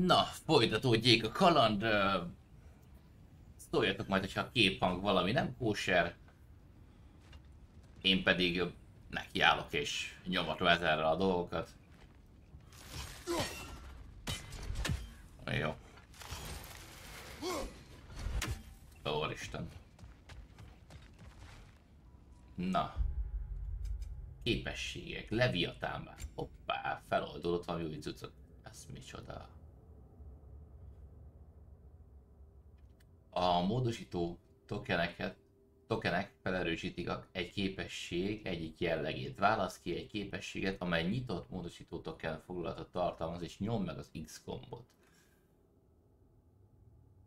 Na, folytatódjék a kaland. Szóljatok majd, hogyha a képhang valami nem kóser. Én pedig nekiállok és nyomatom ezerre a dolgokat. Jó. Úristen. Na. Képességek, leviatán már. Hoppá, feloldódott valami új cuccot. Ez micsoda? A módosító tokeneket, tokenek felerősítik egy képesség egyik jellegét. Válasz ki egy képességet, amely nyitott módosító token foglalatot tartalmaz, és nyom meg az X gombot.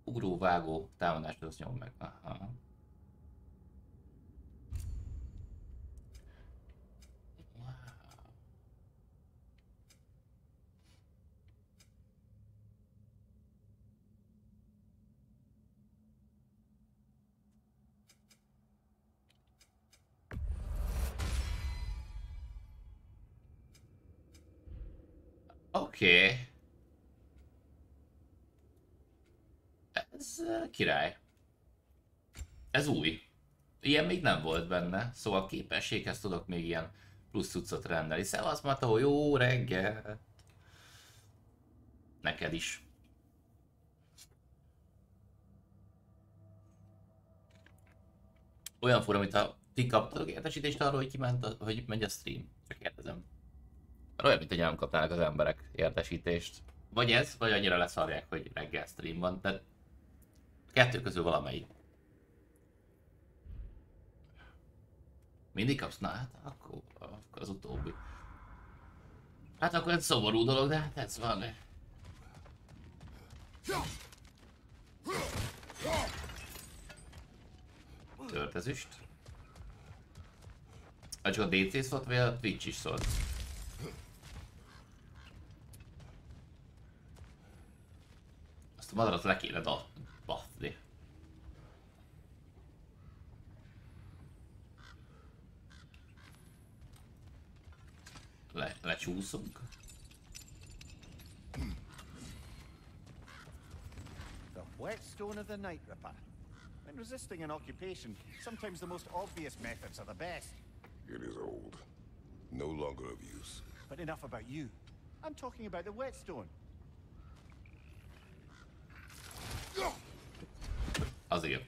Ugró, vágó, támadást az nyom meg. Aha. Oké. Okay. Ez király. Ez új. Ilyen még nem volt benne, szóval képességhez tudok még ilyen plusz cuccot rendelni. Szevasz Mató, jó reggel! Neked is. Olyan fura, mint a ti kaptatok értesítést arról, hogy kiment, a, hogy megy a stream. Csak kérdezem. Olyan, mint hogy nem kapnának az emberek értesítést. Vagy ez, vagy annyira leszarják, hogy reggel stream van, tehát kettő közül valamelyik. Mindig kapsz? Na hát akkor, akkor az utóbbi. Hát akkor ez szomorú dolog, de hát ez van. Törtezüst. Hát csak a DC szólt, vagy a Twitch is szólt? Azt a madarat le kéne bafni. Le, lecsúszunk. The whetstone of the night ripper. When resisting an occupation, sometimes the most obvious methods are the best. It is old. No longer of use. But enough about you. I'm talking about the whetstone. Azért.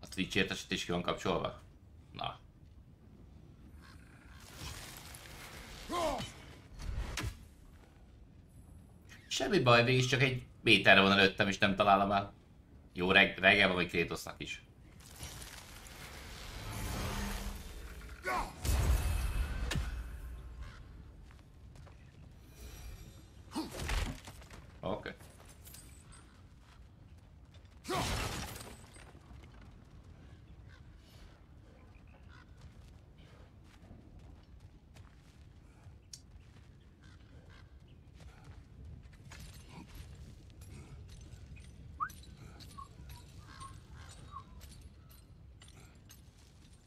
A Twitch értesítés ki van kapcsolva? Na. Semmi baj, végig csak egy méterre van előttem és nem találom el. Jó, reg reggel van, vagy Krétosznak is. Oké. Okay.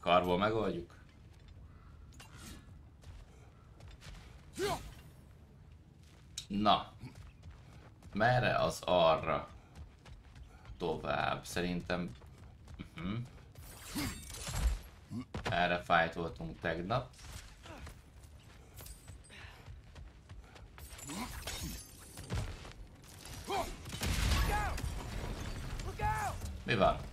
Karból megoldjuk. Na. Merre az arra? Tovább. Szerintem... Uh -huh. Erre fájtoltunk tegnap. Mi van?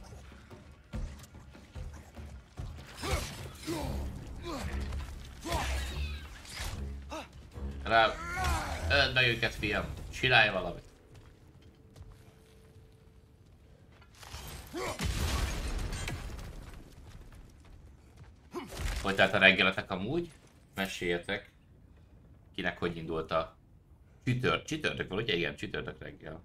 Rá... Öld meg őket, fiam. Csinálj valamit. Hogy tehát a reggeletek amúgy? Meséljetek. Kinek hogy indult a csütört? Csütörtök van, ugye? Igen, csütörtök reggel.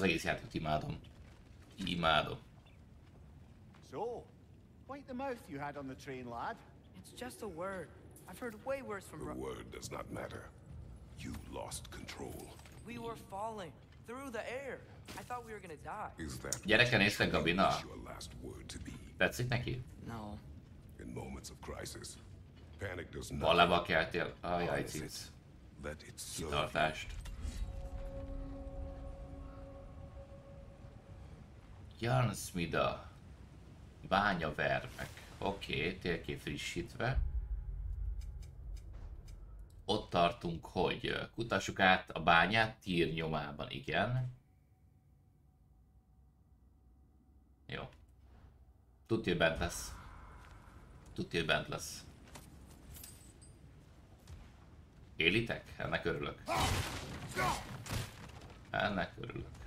Á, az egész játékot imádom. Imádom. So, wipe the mouth you had on the train, lad. It's just a word. I've heard way worse from The word does not matter. You lost control. We were falling through the air. I thought we were gonna die. Is that Gyereke, what néztek you Gabina? your last word to be? Tetszik neki? No. In moments of crisis, panic does Van not levakeltél? Ajaj, harness cic. it. Let it serve you. Tartást. Jan Smida. Bányavermek. Oké, okay, térkép frissítve. Ott tartunk, hogy kutassuk át a bányát tír nyomában, igen. Jó. Tudja, bent lesz. Tudja, bent lesz. Élitek? Ennek örülök. Ennek örülök.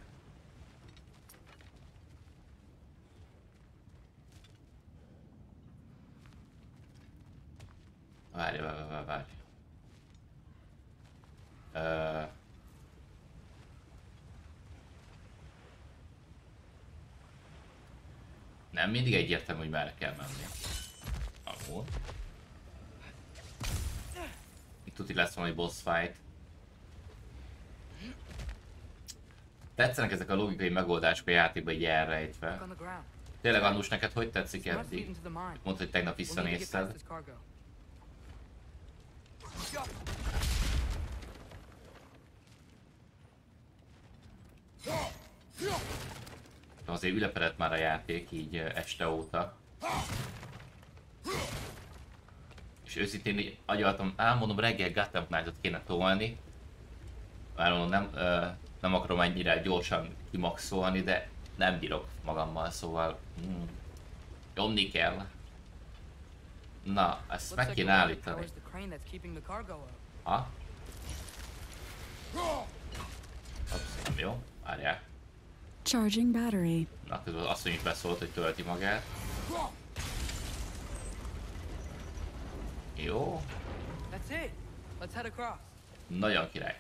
Várj, várj, várj, várj. Nem mindig egyértelmű, hogy merre kell menni. Ahol. Itt tuti lesz valami boss fight. Tetszenek ezek a logikai megoldások a játékban így elrejtve. Tényleg Annus, neked hogy tetszik eddig? Mondd, hogy tegnap visszanézted. Cargo. Azért ülepedett már a játék így este óta. És őszintén agyaltam, álmodom reggel Gotham Knight-ot kéne tolni. Már nem, nem akarom ennyire gyorsan kimaxolni, de nem bírok magammal, szóval mm, nyomni kell. Na, ezt meg kéne állítani. Ha? Ups, nem jó. Várjál. Charging battery. Na, közben azt is beszólt, hogy tölti magát. Jó, That's it. Let's head across. nagyon király.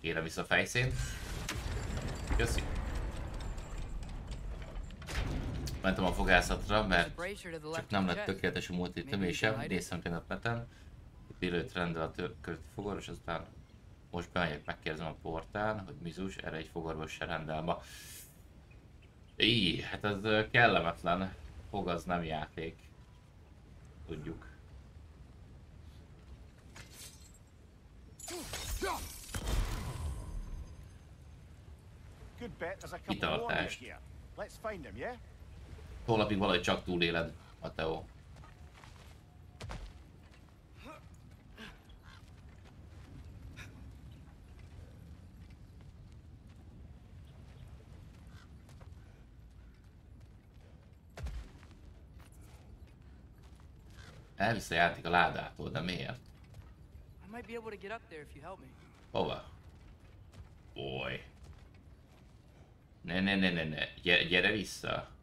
Kérem vissza a fejszént. Köszi. Mentem a fogászatra, mert csak nem lett tökéletes a múlt ütemése. Néztem tényleg a neten. Pilőt rendel a körött fogor, és aztán most bemegyek, megkérdezem a portán, hogy mizus, erre egy fogorvos se rendel ma. Így, hát ez kellemetlen. Fog az nem játék. Tudjuk. Kitartást. Let's find him, yeah? Holnapig valahogy csak túléled, Mateo. Elvisz a játék a ládától, de miért? Hova? Boy. Ne, ne, ne, ne, ne. Gyere, gyere vissza.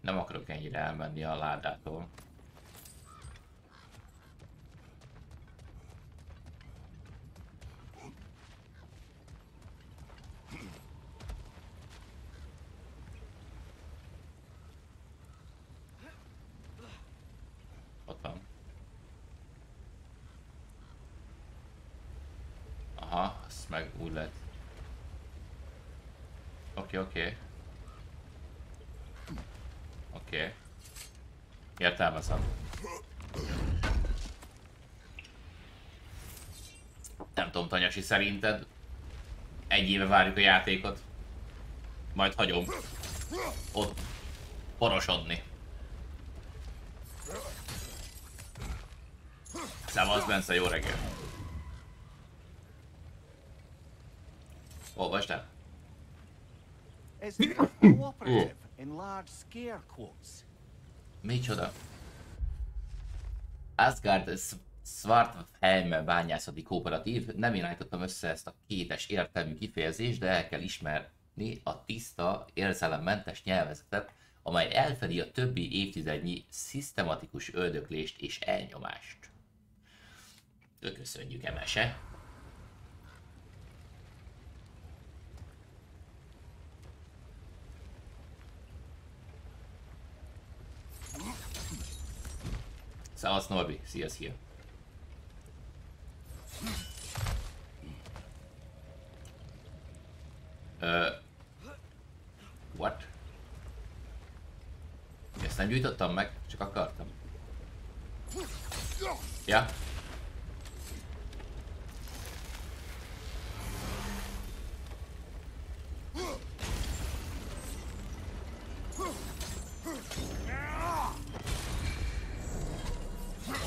Nem akarok ennyire elmenni a ládától. Ott van. Aha, ezt meg. Oké, oké. Oké. Értelmezem. Nem tudom, Tanyasi, szerinted egy éve várjuk a játékot. Majd hagyom. Ott porosodni. Szevasz, Bence, jó reggel. Olvasd el. Is cooperative Micsoda? Asgard Sz- Svarthelm bányászati kooperatív. Nem én állítottam össze ezt a kétes értelmű kifejezést, de el kell ismerni a tiszta, érzelemmentes nyelvezetet, amely elfedi a többi évtizednyi szisztematikus öldöklést és elnyomást. Köszönjük, Emese! Szevasz Norbi, szia szia. Ö, what? Ezt nem gyújtottam meg, csak akartam. Ja.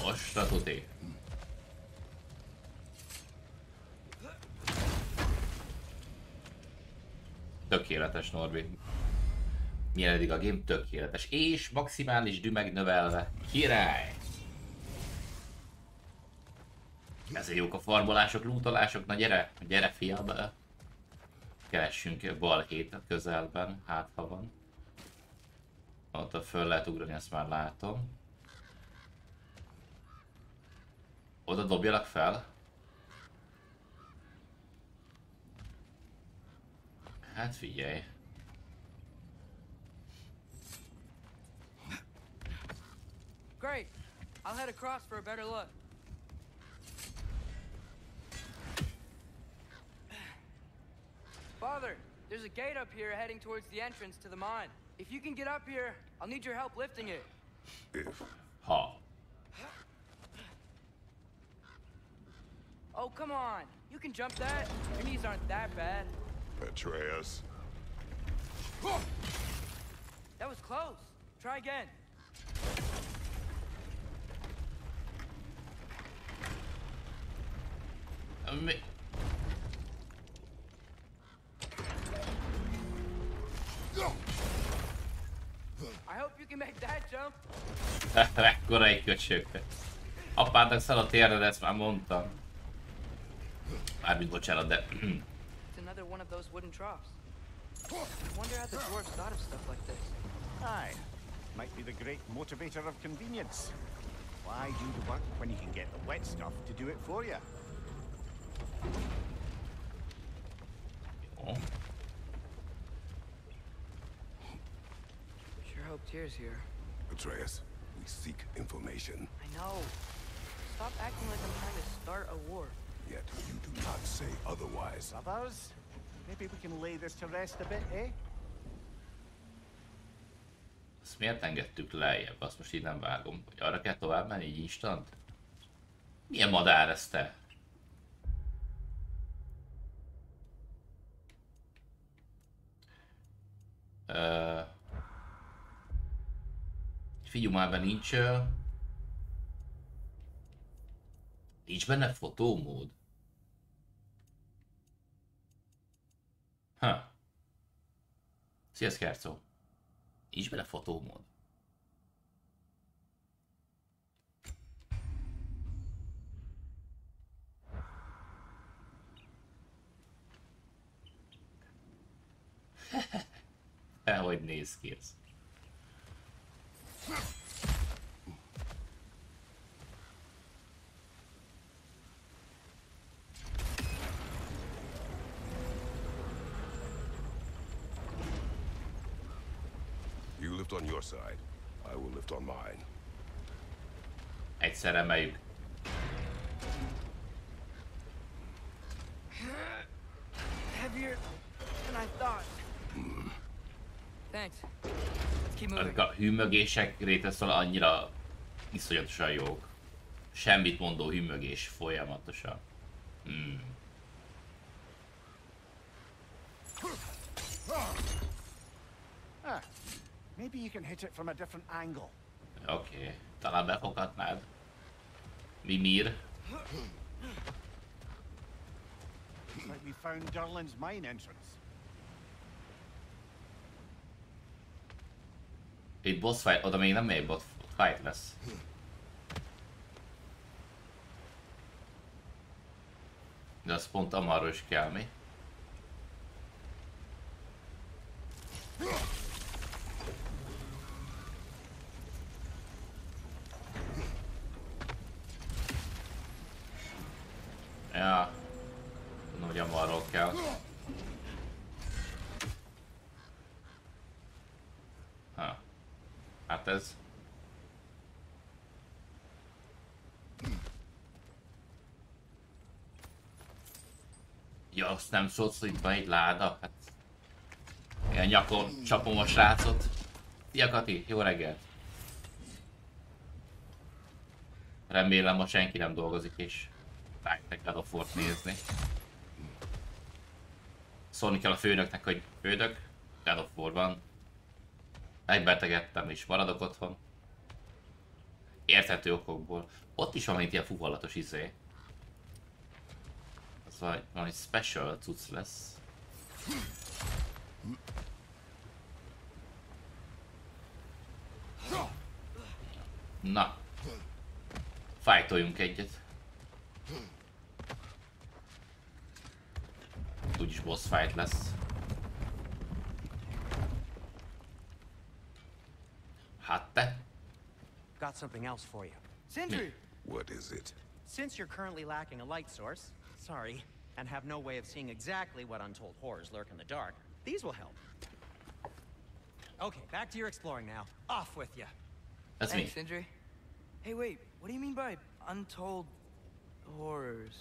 Most a tuti. Tökéletes Norbi. Milyen eddig a game? Tökéletes. És maximális dümeg növelve. Király! Ezért jók a farmolások, lootolások. Na gyere, gyere fiam. Keressünk balhét a közelben, hát ha van. Ott föl lehet ugrani, ezt már látom. Oda dobjalak fel. Hát figyelj. Great. I'll head across for a better look. Father, there's a gate up here heading towards the entrance to the mine. If you can get up here, I'll need your help lifting it. If Ha. Oh, come on. You can jump that. Your knees aren't that bad. Atreus. That was close. Try again. Mi... I hope you can make that jump. Ekkora egy köcsög. Apádnak szal a térre, de ezt már mondtam. Mármint bocsánat, de... It's another one of those wooden troughs. I wonder how the dwarves thought of stuff like this. Aye. Might be the great motivator of convenience. Why do the work when you can get the wet stuff to do it for you? Jó. Sure hope Tears here. Atreus, we seek information, I know. Stop acting like I'm trying to start a war. Yet you do not say otherwise. Brothers, maybe we can lay this to rest a bit, eh? Ezt miért engedtük lejjebb? Azt most így nem vágom. Hogy arra kell tovább menni, így instant? Milyen madár ez te? Ö... Figyelmában nincs... ö, Nincs benne fotómód. Ha. Szia, Skerco. Nincs benne fotómód. Hogy néz ki ez? You lift on your side. I will lift on mine. Egyszer emeljük. Heavier than I thought. Thanks. Let's keep moving. Ezek a hűmögések réteszol annyira iszonyatosan jók. Semmit mondó hűmögés folyamatosan. Hmm. Ah, maybe you can hit it from a different angle. Oké, okay. talán befoghatnád. Mimir. Like we found Durlin's mine entrance. Itt boss fight, oda még nem megy boss fight lesz. De az pont amarról is kell mi? Ja. Tudom, hogy amarról kell. Ha. Hát ez... Ja, azt nem szoclitba egy láda? Hát... Ilyen nyakon csapom a srácot. Szia Kati, jó reggel. Remélem ma senki nem dolgozik is és rájöttek God of War-t nézni. Szólni kell a főnöknek, hogy főnök, God of War van. Megbetegedtem és maradok otthon. Érthető okokból. Ott is van egy ilyen fuvallatos izé. Az vagy valami special cucc lesz. Na. Fájtoljunk egyet. Úgyis boss fight lesz. Hát te? Got something else for you. Sindri! Hmm. What is it? Since you're currently lacking a light source, sorry, and have no way of seeing exactly what untold horrors lurk in the dark, these will help. Okay, back to your exploring now. Off with you. That's mi? Thanks, Sindri. Hey, wait, what do you mean by untold horrors?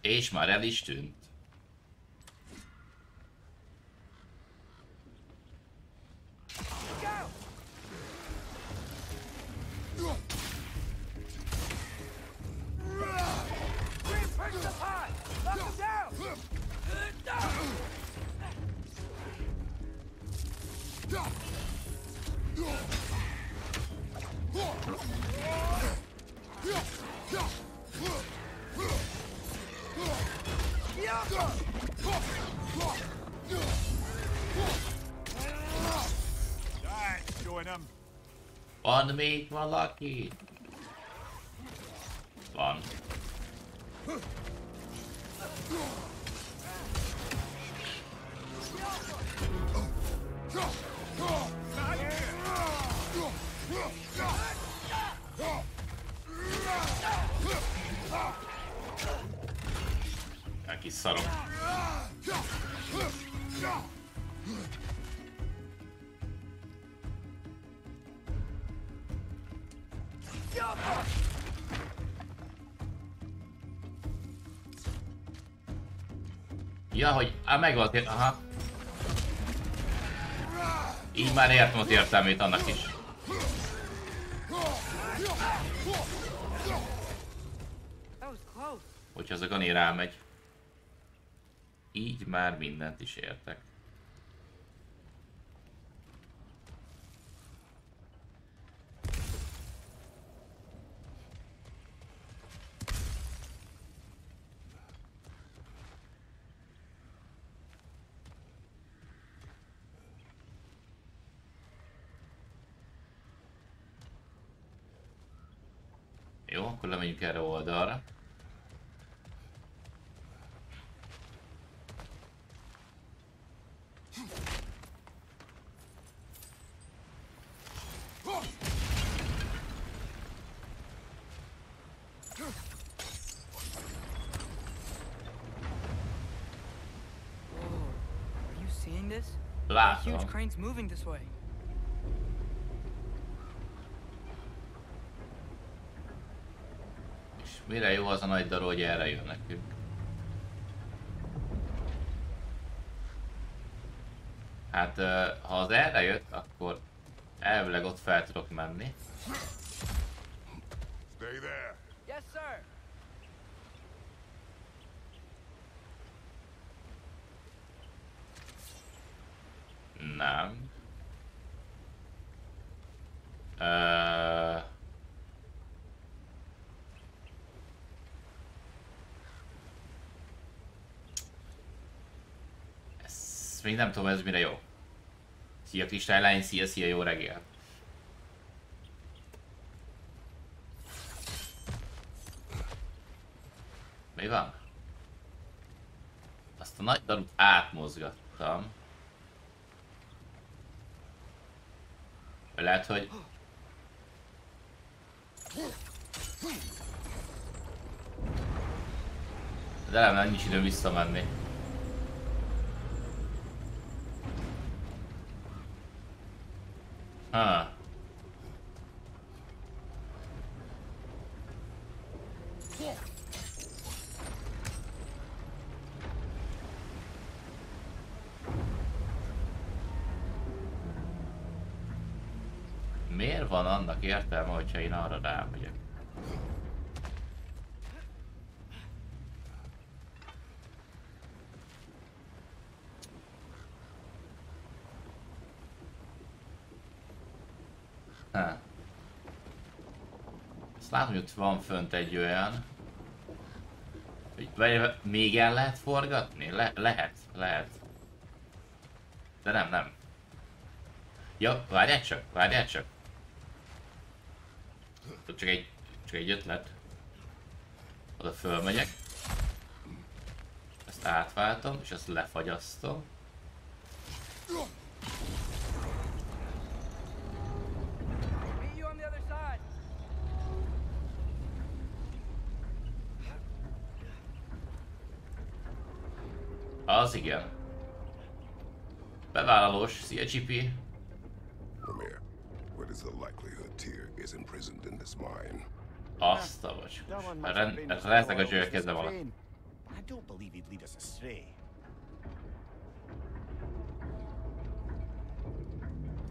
És már el is tűnt. Van még valaki? Van. Ja, hogy... Á, ér- aha. Így már értem az értelmét annak is. Hogyha az a Gani rámegy. Így már mindent is értek. Jó, akkor lemegyünk erre oldalra. Are you seeing this? A Látom. huge crane's moving this way. Mire jó az a nagy daró, hogy erre jön nekünk. Hát, ha az erre jött, akkor elvileg ott fel tudok menni. Stay there. Yes, sir. Nem. Ö... Ez még nem tudom ez mire jó. Szia Kristálylány, szia, szia, jó reggel. Mi van? Azt a nagy darut átmozgattam. Lehet, hogy... De nem, nincs idő visszamenni. Huh. Miért van annak értelme, hogyha én arra rámegyek? Azt látom, hogy ott van fönt egy olyan, hogy még el lehet forgatni? Le lehet, lehet. De nem, nem. Ja, várjál csak, várjál csak. Csak egy, csak egy ötlet. Oda fölmegyek. Ezt átváltom, és ezt lefagyasztom. Az igen. Bevállalós, szia GP. Ramir, what is the likelihood Tyr is imprisoned in this mine? Azt a vagy. Delon must as Lesznek a loyal as his van. I don't believe he'd lead us astray.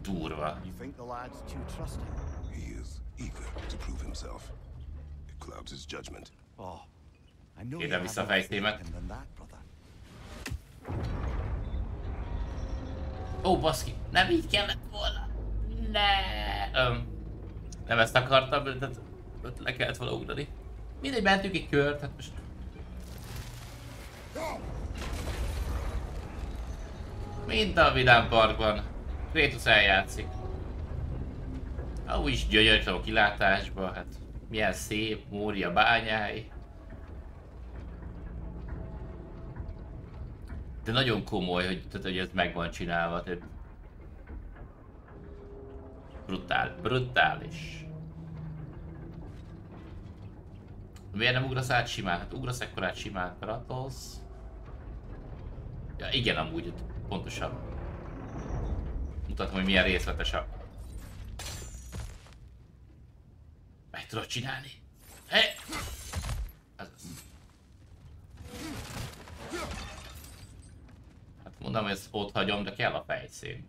Durva. You think the lad's too trusting? He is eager to prove himself. It clouds his judgment. Oh, I know Kérem you have vissza a more faith fejtémet. in him than that, brother. Ó, baszki, nem így kellett volna. Ne. Öm, nem ezt akartam, de tehát ott le kellett volna ugrani. Mindegy, mentünk egy kört, hát most... Mint a Vidám Parkban. Kratos eljátszik. Ahogy is gyönyörűen a kilátásba, hát milyen szép, Mória bányái. De nagyon komoly, hogy, tehát, hogy ez meg van csinálva, tehát brutál, brutális. Miért nem ugrasz át simán? Hát ugrasz ekkorát simán Kratos. Ja igen, amúgy pontosan. Mutatom, hogy milyen részletes a... Meg tudod csinálni? Hé! Ez az. Hát mondom, ezt ott hagyom, de kell a fejszín.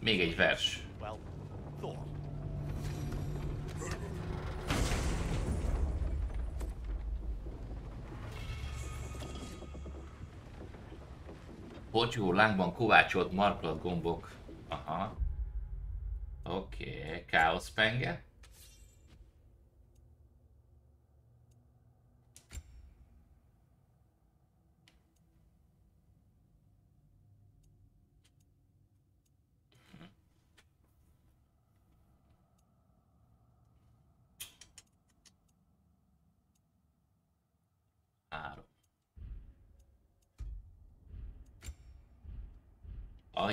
Még egy vers. Well, Thor. Potyó lángban kovácsolt markolat gombok. Aha. Oké, okay. káosz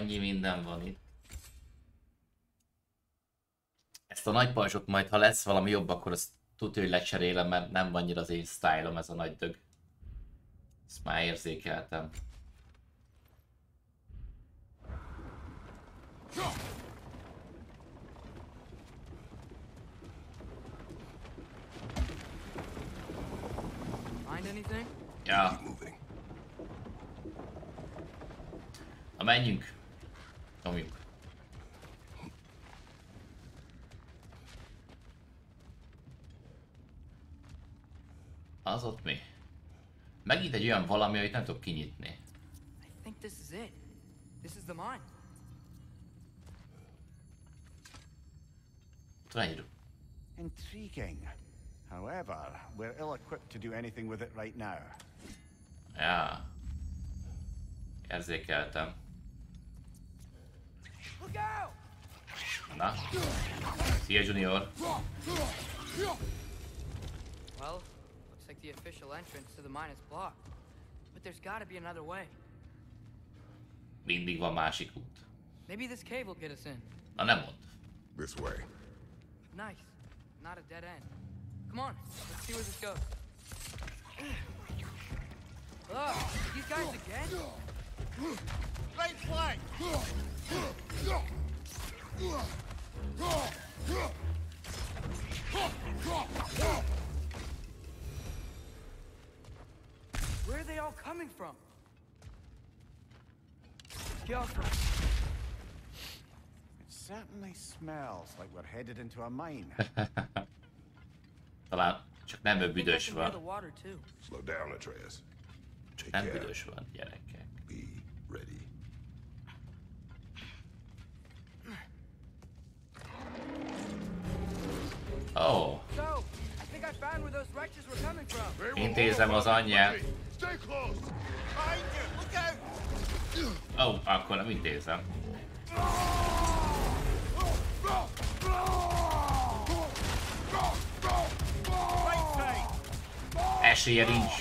Annyi minden van itt. Ezt a nagy pajzsot majd, ha lesz valami jobb, akkor azt tudja, hogy lecserélem, mert nem annyira az én sztájlom ez a nagy dög. Ezt már érzékeltem. Find anything? Ja, na menjünk. Nyomjuk. Az ott mi? Megint egy olyan valami, amit nem tudok kinyitni. I think this is it. This is the mine. Ott van egy Intriguing. However, we're ill-equipped to do anything with it right now. Ja. Érzékeltem. Look out! Na. Szia Junior. Well, looks like the official entrance to the mine is blocked. But there's gotta be another way. Mindig van másik út. Maybe this cave will get us in. Na nem mond. This way. Nice. Not a dead end. Come on, let's see where this goes. Ugh, these guys again? Right flank! Where are they all coming from? Get. It certainly smells like we're headed into a mine. Talán csak nem I think I büdös the van. water too. Slow down, Atreus. Csak Take nem care. büdös van, gyerekek. Ready. Ó, So, I think I found where those wretches were coming from. intézem az anyját. Stay close. Behind you! Look out! Ó, akkor nem intézem. Esélye nincs.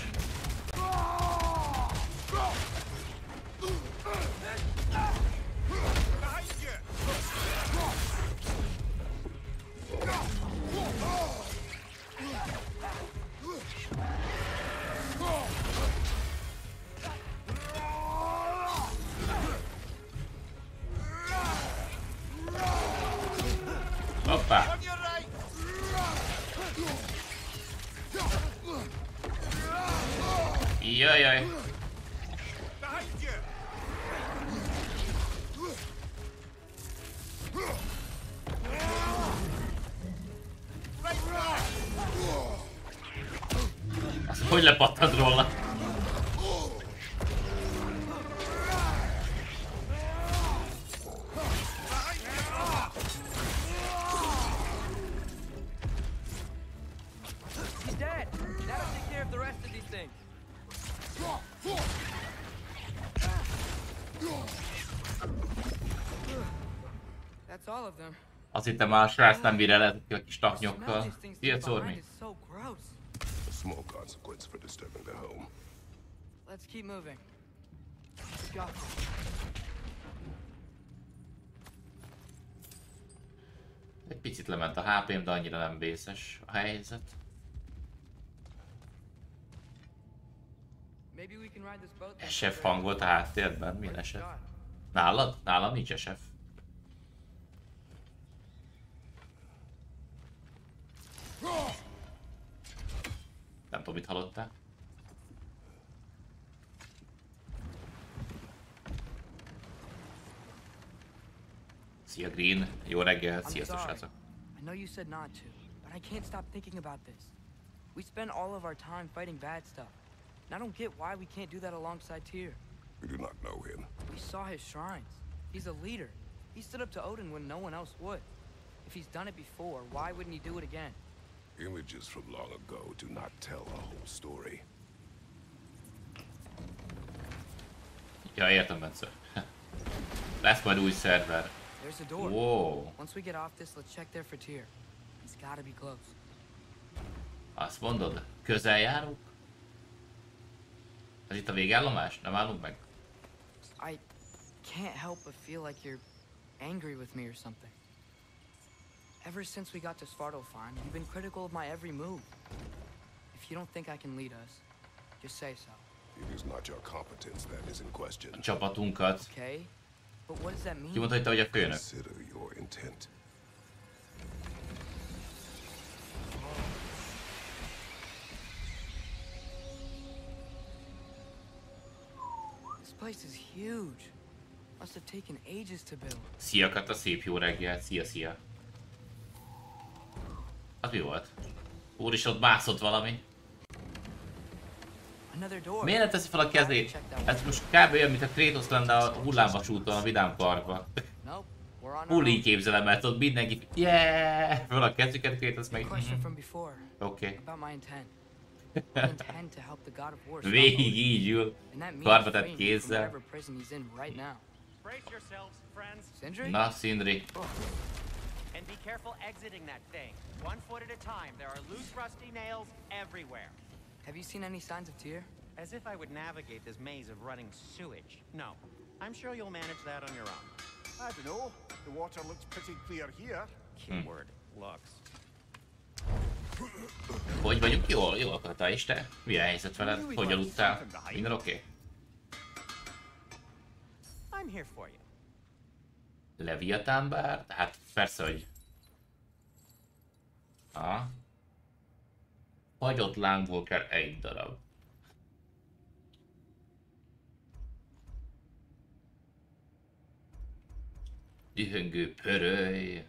All of them. Azt hittem a srác nem bír el a kis taknyokkal. Szia, leave keep moving. Go. Egy picit lement a HP-m, de annyira nem vészes a helyzet. This. SF hang volt a háttérben, milyen SF? Nálad? Nálam nincs SF. Nem tudom, mit hallottál. Szia Green, jó reggel, I'm sziasztok sorry. srácok. I know you said not to, but I can't stop thinking about this. We spend all of our time fighting bad stuff. And I don't get why we can't do that alongside Tyr. We do not know him. We saw his shrines. He's a leader. He stood up to Odin when no one else would. If he's done it before, why wouldn't he do it again? Images from long ago do not tell a whole story. Ja, értem, Bence. Lesz majd új szerver. There's a door. Wow, Once we get off this, let's check there for Tyr. He's gotta be close. azt mondod? Közel járunk? Ez itt a végállomás? Nem állunk meg? I can't help but feel like you're angry with me or something. Ever since we got to Svartalfheim, you've been critical of my every move. If you don't think I can lead us, just say so, It is not your competence that is in question. A csapatunkat. okay? But what does that mean? Ki mondta, hogy te vagy a főnök? Consider your intent. This place is huge. Must have taken ages to build. Szia Kata, szép jó reggel, szia, szia. Az mi volt? Úristen, ott mászott valami. Another door. Miért nem teszi fel a kezét? Ez most kb. olyan, mint a Kratos lenne a hullámvasúton a Vidám Parkban. Nope. We're on our Full így képzelem, mert ott mindenki, yeah, föl a kezüket Kratos meg, before oké. Végig így ül, And that means karba tett freeing him from kézzel. whatever prison he's in right now. Brace yourselves, friends, Sindri? Na, Sindri. and be careful exiting that thing. One foot at a time. There are loose, rusty nails everywhere. Have you seen any signs of Tyr? As if I would navigate this maze of running sewage. No. I'm sure you'll manage that on your own. I don't know. The water looks pretty clear here. Keyword looks. Hogy vagyunk? Jól, jól Kata, és te? Mi a helyzet veled? Hogy aludtál? Minden oké? Okay? I'm here for you. Leviatán bár? Hát persze, hogy... Ha? Hagyott lángból kell egy darab. Dühöngő pöröly.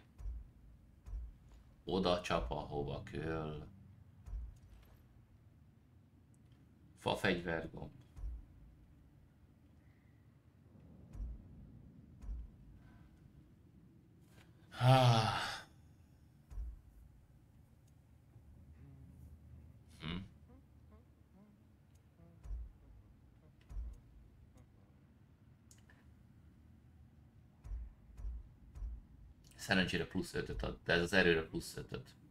Oda csap, ahova köl. Fa fegyvergomb. Ah. Szerencsére plusz 5-öt ad, de ez az erőre plusz 5-öt.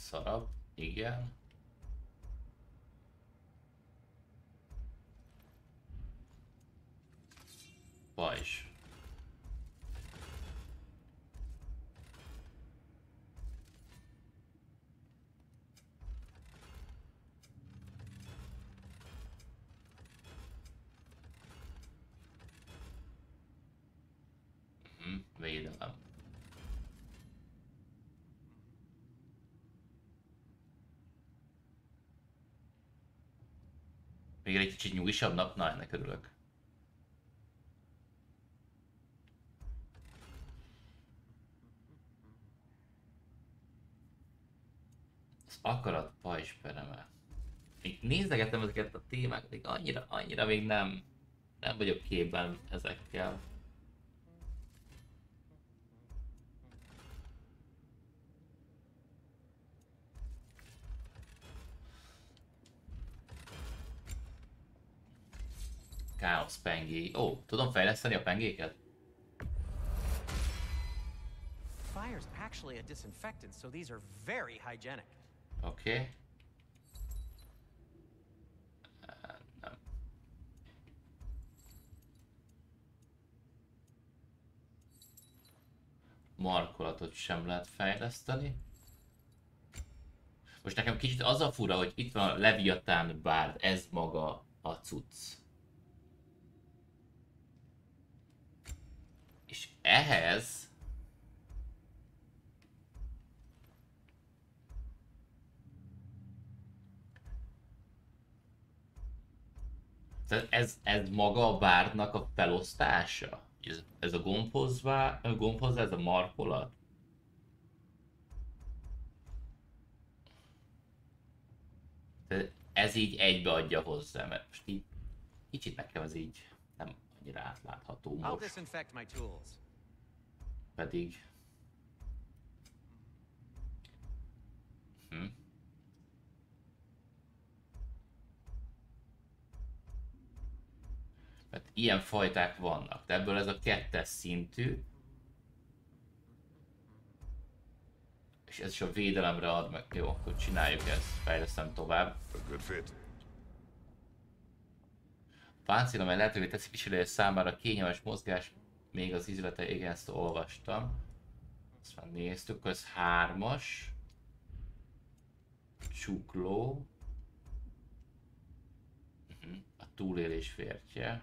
A szarab, igen. Nyugisabb nap? Na, ennek örülök. Az akarat pajzspereme. Még nézegetem ezeket a témákat, még annyira, annyira még nem, nem vagyok képben ezekkel. Chaos pengé. Ó, tudom fejleszteni a pengéket? Fire's actually a disinfectant, so these are very hygienic. Oké. Okay. Markolatot sem lehet fejleszteni. Most nekem kicsit az a fura, hogy itt van a Leviathan Bard, ez maga a cucc. És ehhez Tehát ez, ez maga a bárdnak a felosztása? Ez, ez a gombhozva, a gombhozva, ez a markolat? Tehát ez így egybeadja hozzá, mert most így kicsit nekem ez így nem annyira átlátható most. Pedig... Hm. Mert ilyen fajták vannak, de ebből ez a kettes szintű. És ez is a védelemre ad meg. Jó, akkor csináljuk ezt, fejlesztem tovább. Páncél, amely lehetővé teszi kísérője számára kényelmes mozgás, még az ízlete, igen, ezt olvastam. Ezt már néztük, ez hármas. Csukló. Mhm, A túlélés fértje.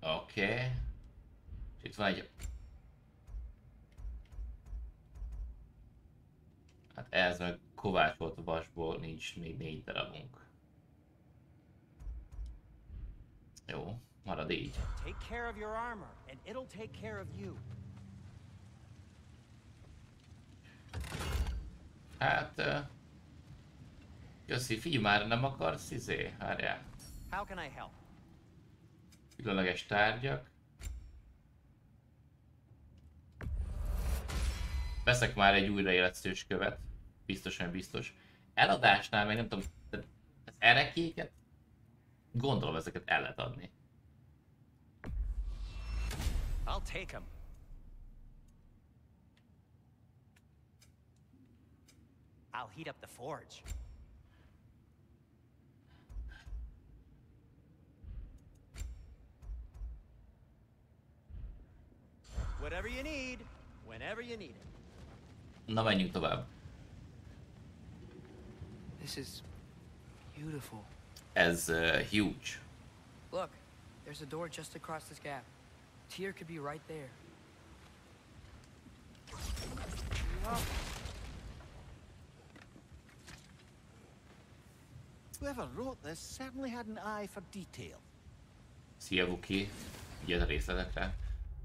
Oké. Okay. És itt van egy... Hát ez meg kovácsolt vasból nincs még négy darabunk. Jó, marad így. Take care of your armor, and it'll take care of you. Hát... Köszi, figyelj már, nem akarsz izé? Várjál. How can I help? Különleges tárgyak. Veszek már egy újraélesztős követ. biztosan biztos. Eladásnál meg nem tudom, erre kéket gondolom ezeket el lehet adni. I'll take him. I'll heat up the forge. Whatever you need, whenever you need it. Na menjünk tovább. This is beautiful. Ez uh, huge. Look, there's a door just across this gap. Tyr could be right there. Whoever wrote this certainly had an eye for detail. Szia Vuki, a részletekre.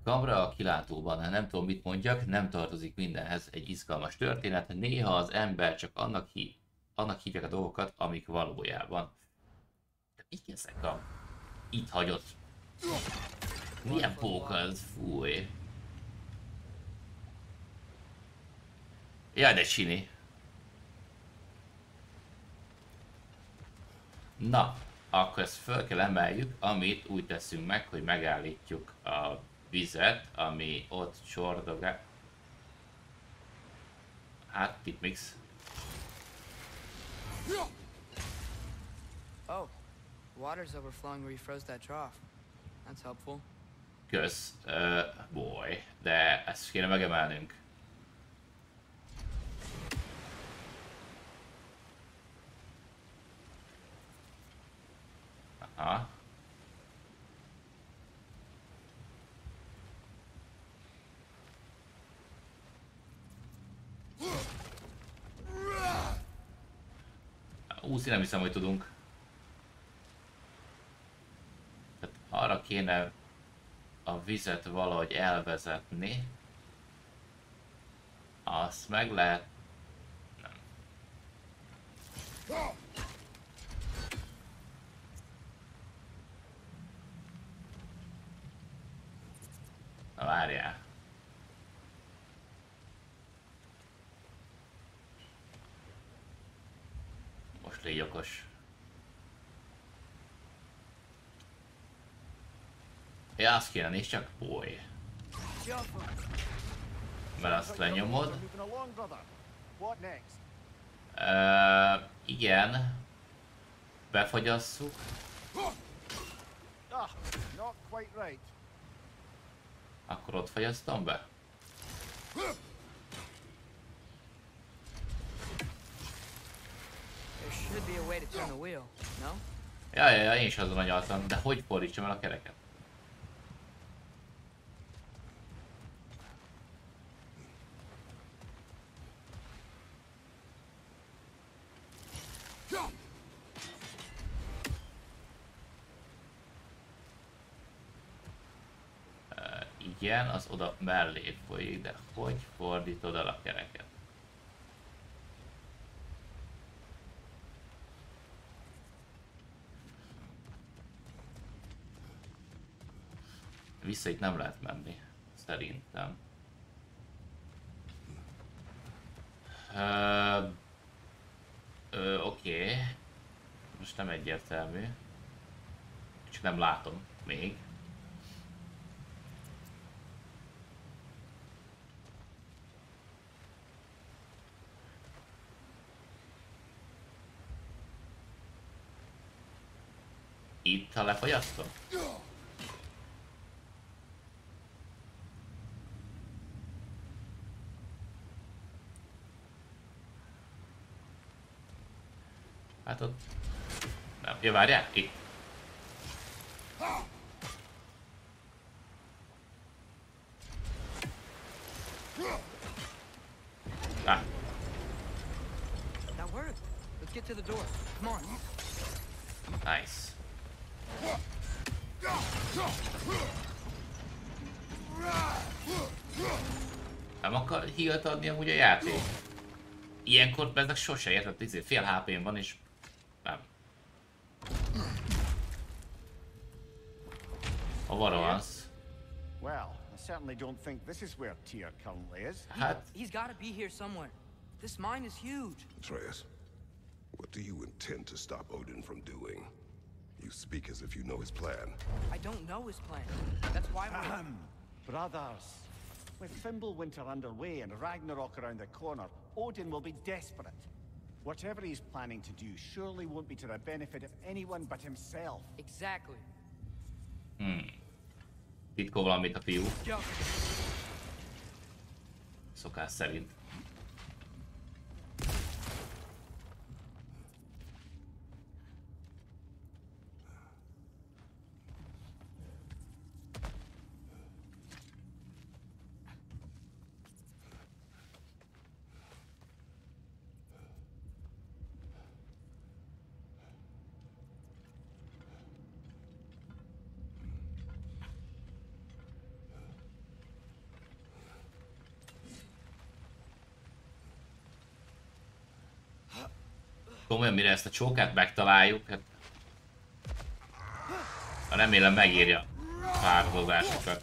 Kamra a kilátóban, nem tudom mit mondjak, nem tartozik mindenhez egy izgalmas történet, néha az ember csak annak, hív, annak hívják a dolgokat, amik valójában. Mik ezek a itt hagyott? Milyen póka ez? Fúj. Jaj, de csini. Na, akkor ezt föl kell emeljük, amit úgy teszünk meg, hogy megállítjuk a vizet, ami ott csordogál. Hát, tipmix. Oh, water's overflowing where you froze that trough. That's helpful. Kösz, uh, boy, de ezt kéne megemelnünk. Aha. Úszni nem hiszem, hogy tudunk. Kéne a vizet valahogy elvezetni. Azt meg lehet... Nem. Na várjál. Most légy okos. Ja, azt kéne nézd csak, boy. Mert azt lenyomod. Uh, igen. Right. Akkor ott fagyasztom be? Ja, ja, ja, én is azon agyaltam, de hogy fordítsam el a kereket? Ö, Igen, az oda mellé folyik, de hogy fordítod el a kereket? Vissza itt nem lehet menni, szerintem. Ö, Oké. Most nem egyértelmű. Csak nem látom még. Itt, ha lefagyasztom? Hát ott... Nem. Ja, várjál, itt. Ah, That worked. Let's get to the door. Come on. nice. Hílt adni amúgy a játék? Ilyenkor ezek sose érted, izé, fél hp van és... Nem. A Varans. Well, a certainly don't think this is where Tyr currently is. Hát, He's got to be here somewhere. This mine is huge. Atreus, what do you intend to stop Odin from doing? You speak as if you know his plan. I don't know his plan. That's why we're... Ahem. Brothers, with Fimbulwinter underway and Ragnarok around the corner, Odin will be desperate. Whatever he's planning to do surely won't be to the benefit of anyone but himself. Exactly. Hmm. titkol valamit a fiú. Yo, Szokás szerint. Komolyan, mire ezt a csókát megtaláljuk, hát... Remélem megírja a párhozásokat.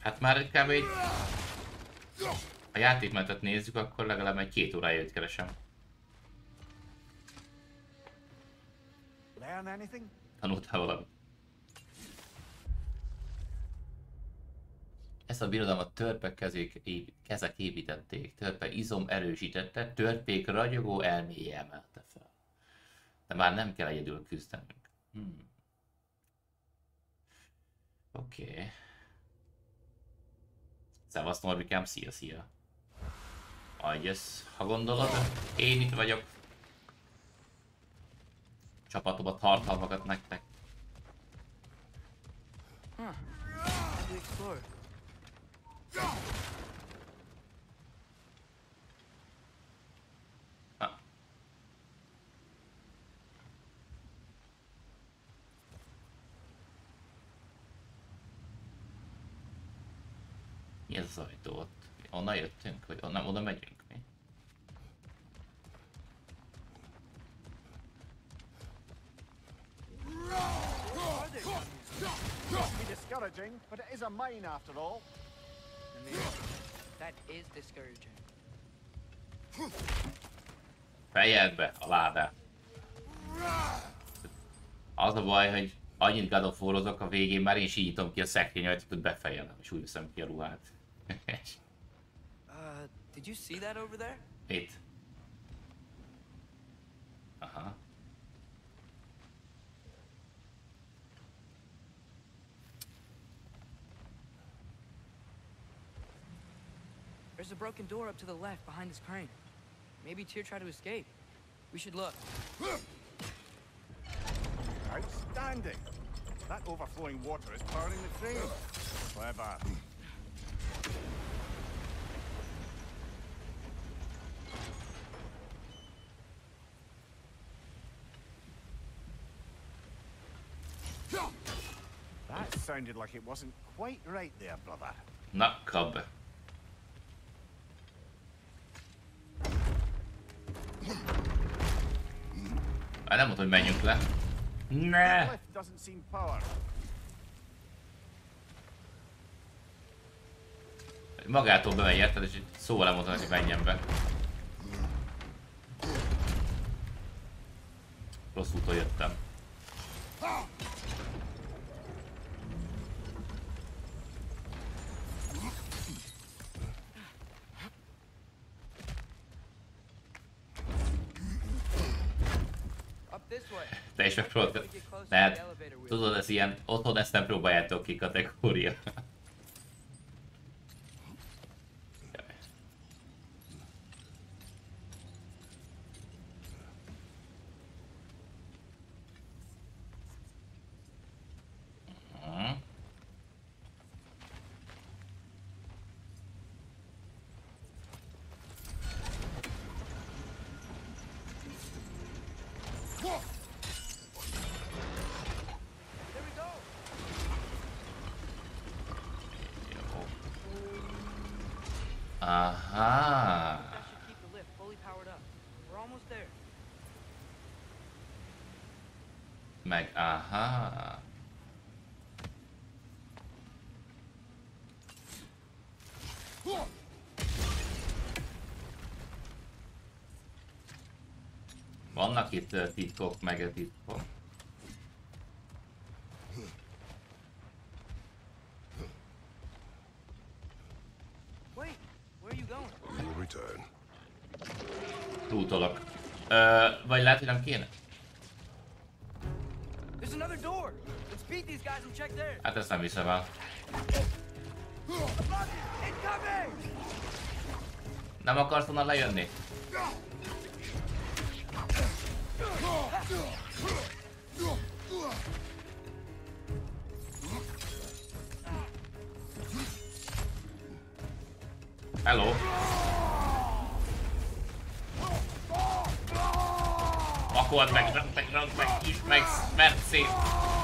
Hát már kb. Ha játékmenetet nézzük, akkor legalább egy két órája őt keresem. Learn anything? Tanultál valamit? Ezt a birodalmat törpek kezék, év, kezek építették, törpe izom erősítette, törpék ragyogó elméje emelte fel. De már nem kell egyedül küzdenünk. Hmm. Oké. Okay. Szevasz Norbikám, szia, szia. Agyasz, ha gondolod, én itt vagyok. Csapatomat, tartalmakat nektek. Ah. Mi ez az ajtó ott? Onnan jöttünk? Vagy onnan oda megyünk mi? Must be discouraging, but it is a mine after all. That is discouraging. Fejedbe a ládát. Az a baj, hogy annyit God of War-ozok a végén, már én sínyítom ki a szekrényet, hogy befejelem, és úgy veszem ki a ruhát. Uh, did you see that over there? Itt. Aha. There's a broken door up to the left behind this crane. Maybe Tyr tried to escape. We should look. Outstanding. That overflowing water is powering the train. Clever. That sounded like it wasn't quite right there, brother. Not kap Már nem mondta, hogy menjünk le. Ne! Magától bemegy, érted? És szóval nem mondta, hogy menjen be. Rossz úton jöttem. Up this way. Te is megpróbáltad. Tehát, tudod, ez ilyen, otthon ezt nem próbáljátok ki kategória. Mhm. There we go. meg. Aha. Vannak itt ö, titkok, meg ö, titkok. Wait, where are you going? You'll return. Túltolok. Ö, vagy lehet, hogy nem kéne? There's another Hát? Hello. Pakold meg, meg, meg, nyisd meg, mert szét. Hol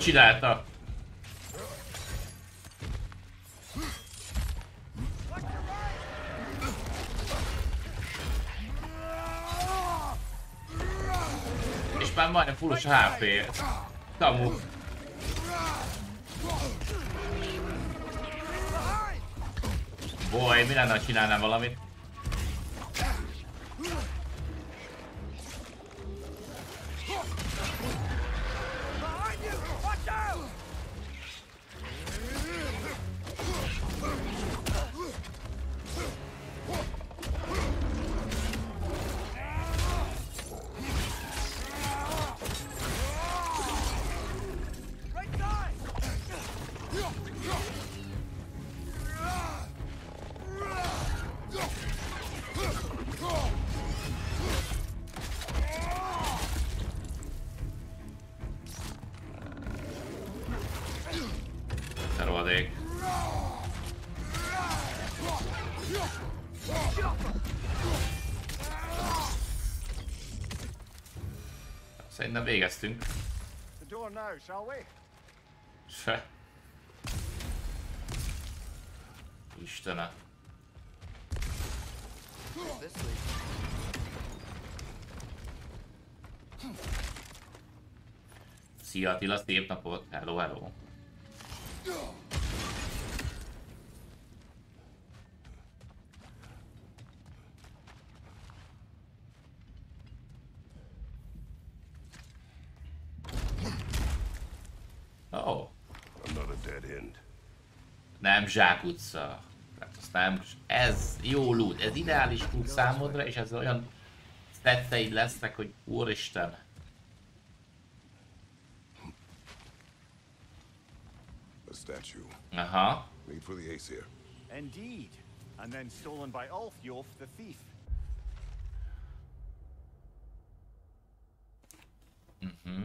csinálta? És már majdnem fullos HP. Tamu. Boy, mi lenne, ha csinálnám valamit? Rohadék. Szerintem végeztünk. The door now, shall we? Se. Istene. This way. Szia Attila, szép napot. Hello, hello. Oh, Another dead end. nem zsákutca. Hát azt nem, ez jó loot, ez ideális loot számodra, és ez olyan statteid lesznek, hogy úristen. A statue. Aha. Made for the Aesir. Indeed. And then stolen by Ulfjolf the thief. Mhm.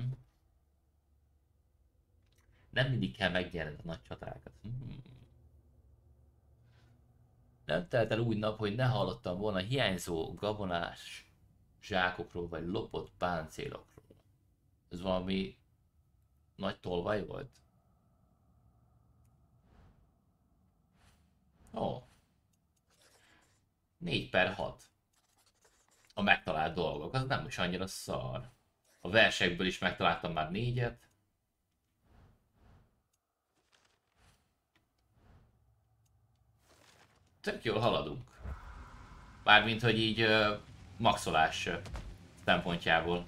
Nem mindig kell megnyerned a nagy csatákat. Hmm. Nem telt el úgy nap, hogy ne hallottam volna hiányzó gabonás zsákokról, vagy lopott páncélokról. Ez valami nagy tolvaj volt? Ó. 4 per 6. A megtalált dolgok, az nem is annyira szar. A versekből is megtaláltam már négyet. Tök jól haladunk. Mármint, hogy így ö, maxolás szempontjából.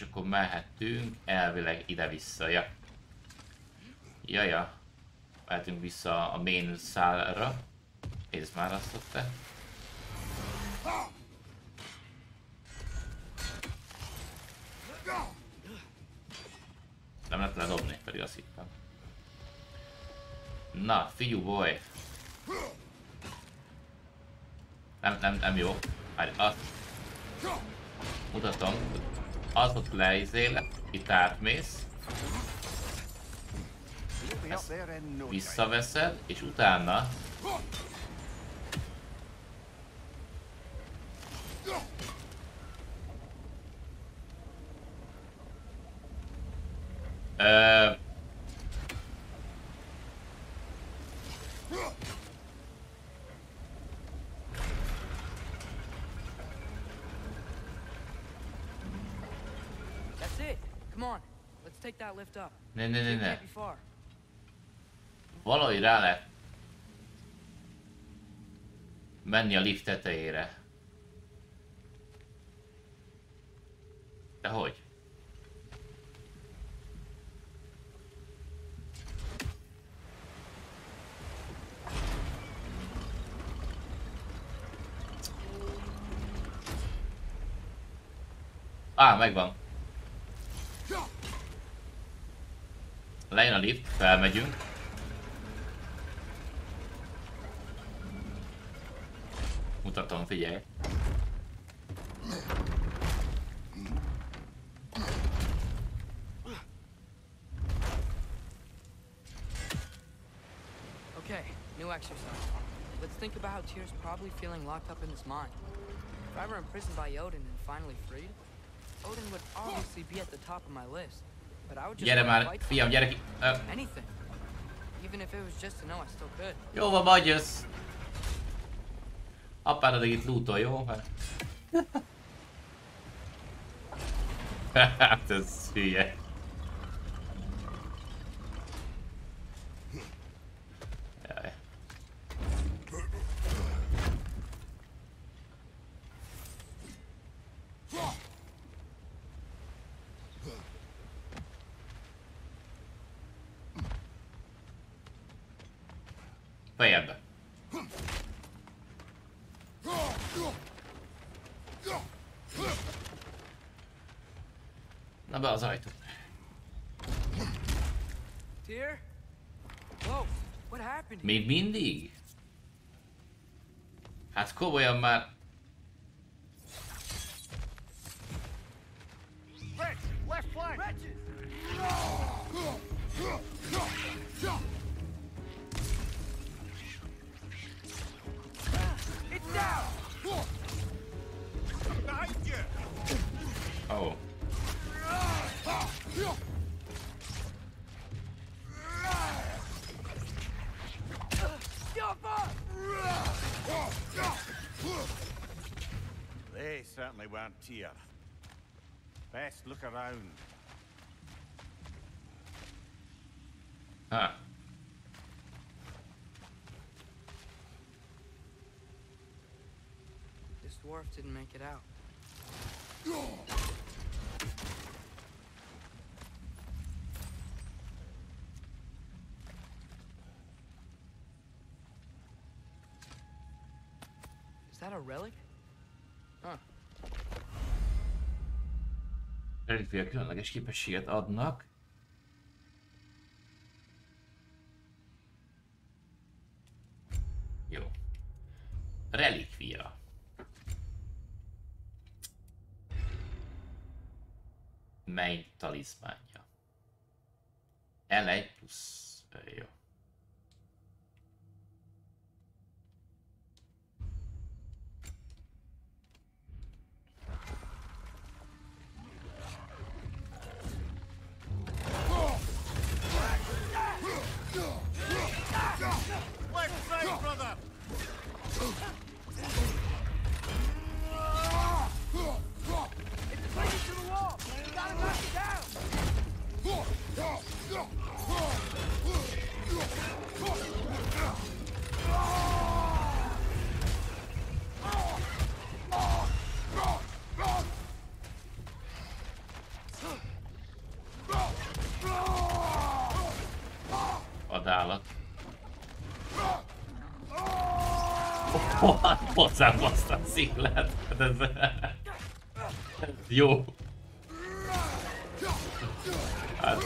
és akkor mehettünk elvileg ide-vissza, ja. Jaja. Ja. Mehetünk vissza a main szálra. Nézd már azt te. Nem lehet ledobni, pedig azt hittem. Na, figyú boy! Nem, nem, nem jó. Várj, azt. Mutatom. Az ott leizél, itt átmész, time. visszaveszed, és utána Ö... That's it. Come on. Let's take that lift up. Ne, ne, ne, ne. Valahogy rá lehet menni a lift tetejére. De hogy? Á, megvan. Lejön a lift, felmegyünk. Mutatom, figyelj. Okay, new exercise. Let's think about how Tyr's probably feeling locked up in his mind. If I were imprisoned by Odin and finally freed, Odin would obviously be at the top of my list. Gyere már, fiam, gyere ki. Jó van, majd jössz. Apád addig itt lootol, jó? hát ez hülye. Whoa, what happened? Még mindig? Hát komolyan flank! It's down! Behind you! Oh. They certainly weren't here. Best look around. Ha. This dwarf didn't make it out. Is that a relic? Relikvia különleges képességet adnak. Left side, brother! Hozzám azt a sziklát. Hát ez... ez jó. Hát.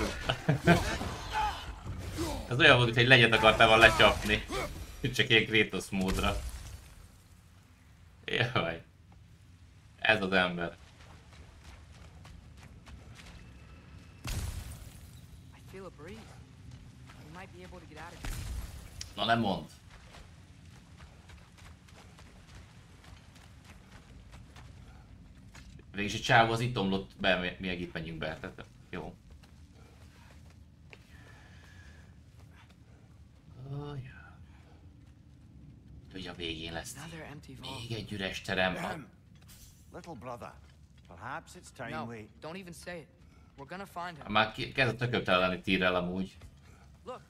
Ez olyan volt, hogy egy legyet akartál volna lecsapni. Csak ilyen Kratos módra. Jaj. Ez az ember. I feel a breeze. We might be able to get out of here. Na nem mond. Végülis a csávó az itt omlott be, mi- itt menjünk be. Tehát, jó. Hogy a végén lesz még egy üres terem. Little brother, perhaps it's time No, we... don't even say it. We're gonna find him. Már ki- kezdett tököptelen lenni Tyrell amúgy. Look,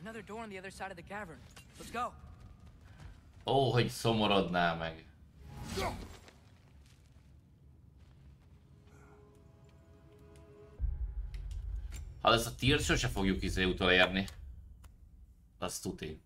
another door on the other side of the cavern. Let's go. Ó, hogy szomorodnál meg. Ha ezt a tírt sose fogjuk izé utolérni. Azt tuti.